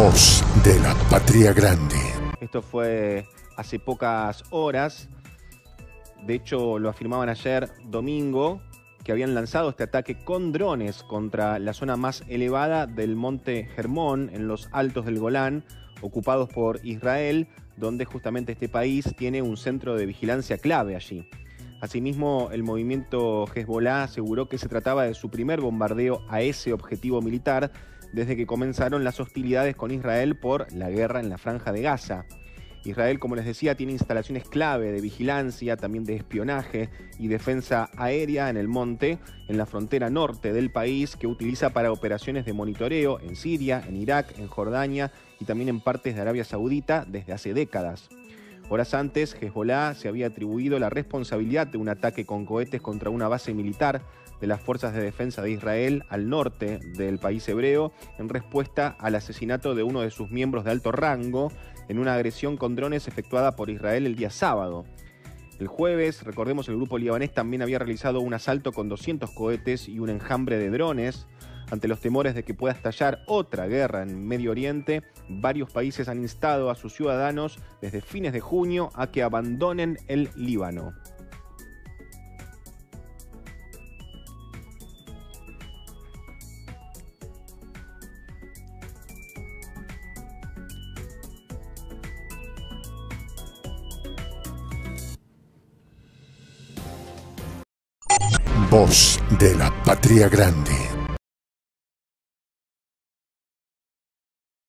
De la Patria Grande. Esto fue hace pocas horas. De hecho, lo afirmaban ayer domingo, que habían lanzado este ataque con drones contra la zona más elevada del monte Hermón, en los altos del Golán, ocupados por Israel, donde justamente este país tiene un centro de vigilancia clave allí. Asimismo, el movimiento Hezbollah aseguró que se trataba de su primer bombardeo a ese objetivo militar desde que comenzaron las hostilidades con Israel por la guerra en la franja de Gaza. Israel, como les decía, tiene instalaciones clave de vigilancia, también de espionaje y defensa aérea en el monte, en la frontera norte del país, que utiliza para operaciones de monitoreo en Siria, en Irak, en Jordania y también en partes de Arabia Saudita desde hace décadas. Horas antes, Hezbollah se había atribuido la responsabilidad de un ataque con cohetes contra una base militar de las Fuerzas de Defensa de Israel al norte del país hebreo en respuesta al asesinato de uno de sus miembros de alto rango en una agresión con drones efectuada por Israel el día sábado. El jueves, recordemos, el grupo libanés también había realizado un asalto con 200 cohetes y un enjambre de drones. Ante los temores de que pueda estallar otra guerra en Medio Oriente, varios países han instado a sus ciudadanos desde fines de junio a que abandonen el Líbano. Voz de la Patria Grande.